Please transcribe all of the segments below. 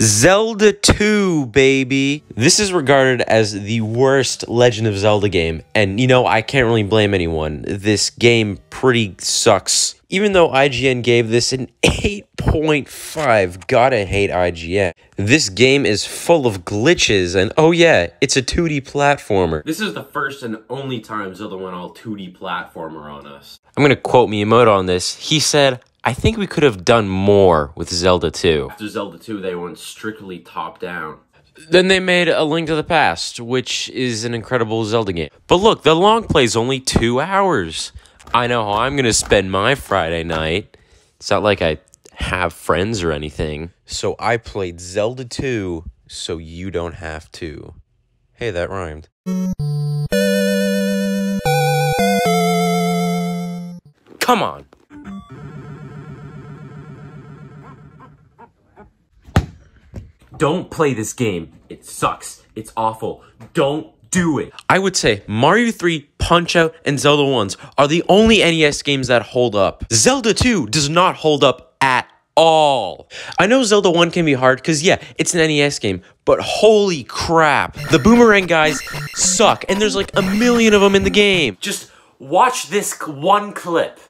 Zelda 2, baby. This is regarded as the worst Legend of Zelda game, and you know, I can't really blame anyone. This game pretty sucks. Even though IGN gave this an 8.5, gotta hate IGN. This game is full of glitches, and oh yeah, it's a 2D platformer. This is the first and only time Zelda went all 2D platformer on us. I'm gonna quote Miyamoto on this. He said, I think we could have done more with Zelda 2. After Zelda 2, they went strictly top down. Then they made A Link to the Past, which is an incredible Zelda game. But look, the long play's only two hours. I know how I'm gonna spend my Friday night. It's not like I have friends or anything. So I played Zelda 2 so you don't have to. Hey, that rhymed. Come on. Don't play this game. It sucks. It's awful. Don't do it. I would say Mario 3, Punch Out, and Zelda 1s are the only NES games that hold up. Zelda 2 does not hold up at all. I know Zelda 1 can be hard because, yeah, it's an NES game, but holy crap. The Boomerang guys suck, and there's like a million of them in the game. Just watch this one clip.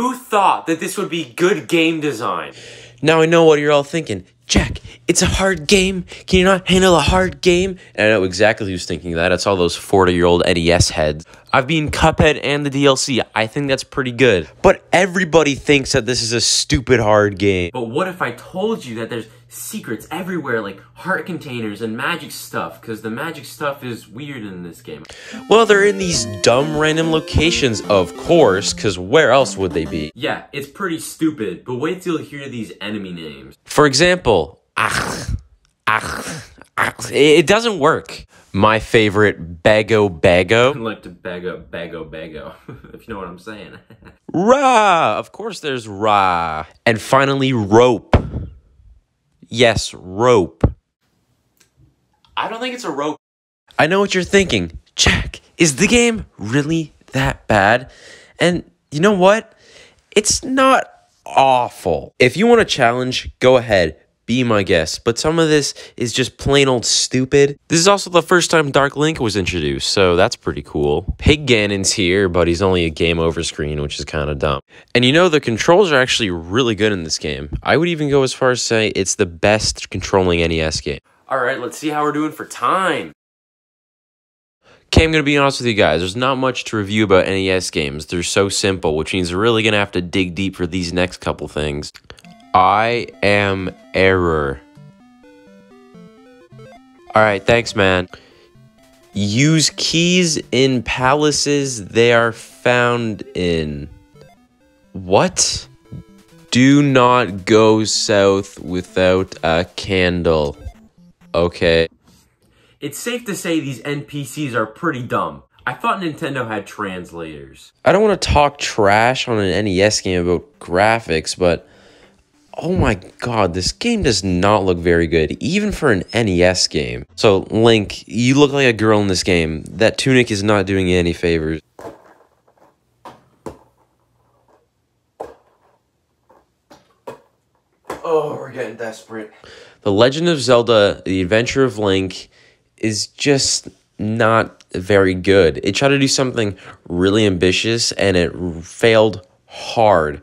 Who thought that this would be good game design? Now I know what you're all thinking. Jack, it's a hard game. Can you not handle a hard game? And I know exactly who's thinking that. It's all those 40 year old NES heads. I've been Cuphead and the DLC. I think that's pretty good. But everybody thinks that this is a stupid hard game. But what if I told you that there's secrets everywhere, like heart containers and magic stuff? Because the magic stuff is weird in this game. Well, they're in these dumb random locations, of course, because where else would they be? Yeah, it's pretty stupid, but wait till you hear these enemy names. For example, ach, ach, ach, it doesn't work. My favorite, Bago Bago. I like to bago, bago, bago, if you know what I'm saying. Ra! Of course there's Ra. And finally, Rope. Yes, Rope. I don't think it's a rope. I know what you're thinking. Jack, is the game really that bad? And you know what? It's not awful. If you want a challenge, go ahead. Be my guest. But some of this is just plain old stupid. This is also the first time Dark Link was introduced, so that's pretty cool. Pig Ganon's here, but he's only a game over screen, which is kind of dumb. And you know, the controls are actually really good in this game. I would even go as far as say it's the best controlling NES game. All right, let's see how we're doing for time. Okay, I'm going to be honest with you guys. There's not much to review about NES games. They're so simple, which means we're really going to have to dig deep for these next couple things. I am error. All right, thanks, man. Use keys in palaces they are found in. What? Do not go south without a candle. Okay. It's safe to say these NPCs are pretty dumb. I thought Nintendo had translators. I don't want to talk trash on an NES game about graphics, but oh my god, this game does not look very good, even for an NES game. So, Link, you look like a girl in this game. That tunic is not doing you any favors. Oh, we're getting desperate. The Legend of Zelda The Adventure of Link is just not very good. It tried to do something really ambitious and it failed hard.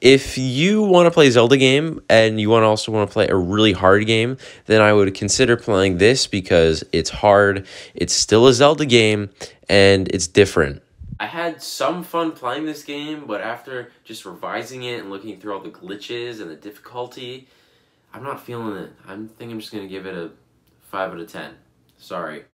If you want to play Zelda game and you want to also want to play a really hard game, then I would consider playing this because it's hard, it's still a Zelda game, and it's different. I had some fun playing this game, but after just revising it and looking through all the glitches and the difficulty, I'm not feeling it. I'm think I'm just gonna give it a five out of ten. Sorry.